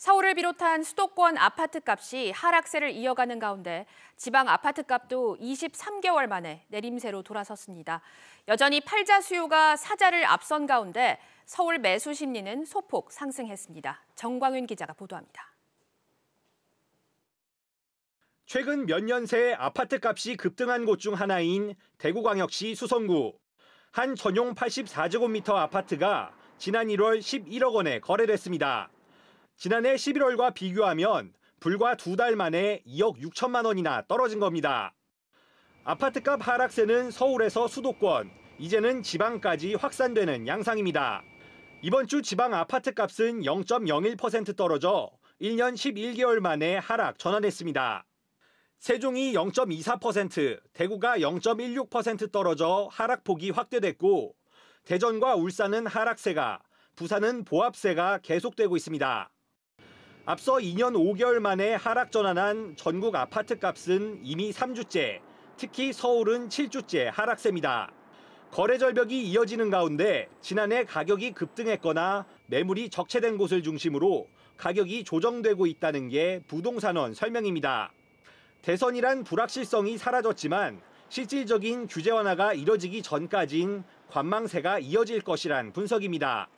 서울을 비롯한 수도권 아파트 값이 하락세를 이어가는 가운데 지방 아파트 값도 23개월 만에 내림세로 돌아섰습니다. 여전히 팔자 수요가 사자를 앞선 가운데 서울 매수 심리는 소폭 상승했습니다. 정광윤 기자가 보도합니다. 최근 몇 년 새 아파트 값이 급등한 곳 중 하나인 대구광역시 수성구. 한 전용 84제곱미터 아파트가 지난 1월 11억 원에 거래됐습니다. 지난해 11월과 비교하면 불과 두 달 만에 2억 6천만 원이나 떨어진 겁니다. 아파트값 하락세는 서울에서 수도권, 이제는 지방까지 확산되는 양상입니다. 이번 주 지방 아파트값은 0.01% 떨어져 1년 11개월 만에 하락 전환했습니다. 세종이 0.24%, 대구가 0.16% 떨어져 하락폭이 확대됐고 대전과 울산은 하락세가, 부산은 보합세가 계속되고 있습니다. 앞서 2년 5개월 만에 하락 전환한 전국 아파트 값은 이미 3주째, 특히 서울은 7주째 하락세입니다. 거래 절벽이 이어지는 가운데 지난해 가격이 급등했거나 매물이 적체된 곳을 중심으로 가격이 조정되고 있다는 게 부동산원 설명입니다. 대선이란 불확실성이 사라졌지만 실질적인 규제 완화가 이뤄지기 전까진 관망세가 이어질 것이란 분석입니다.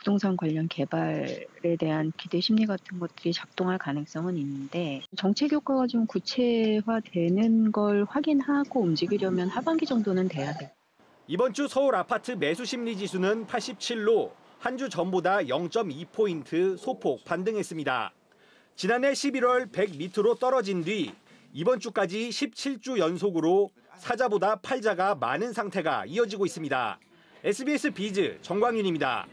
부동산 관련 개발에 대한 기대 심리 같은 것들이 작동할 가능성은 있는데 정책 효과가 좀 구체화되는 걸 확인하고 움직이려면 하반기 정도는 돼야 돼요. 이번 주 서울 아파트 매수 심리 지수는 87로 한 주 전보다 0.2포인트 소폭 반등했습니다. 지난해 11월 100 밑으로 떨어진 뒤 이번 주까지 17주 연속으로 사자보다 팔자가 많은 상태가 이어지고 있습니다. SBS 비즈 정광윤입니다.